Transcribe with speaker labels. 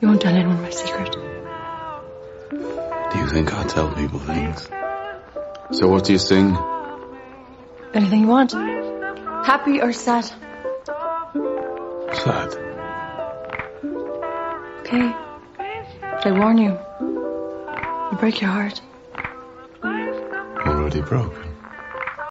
Speaker 1: You won't tell anyone my secret.
Speaker 2: Do you think I tell people things? So what do you sing?
Speaker 1: Anything you want. Happy or sad.
Speaker 2: Sad.
Speaker 1: Okay. But I warn you. You break your heart.
Speaker 2: Already broken.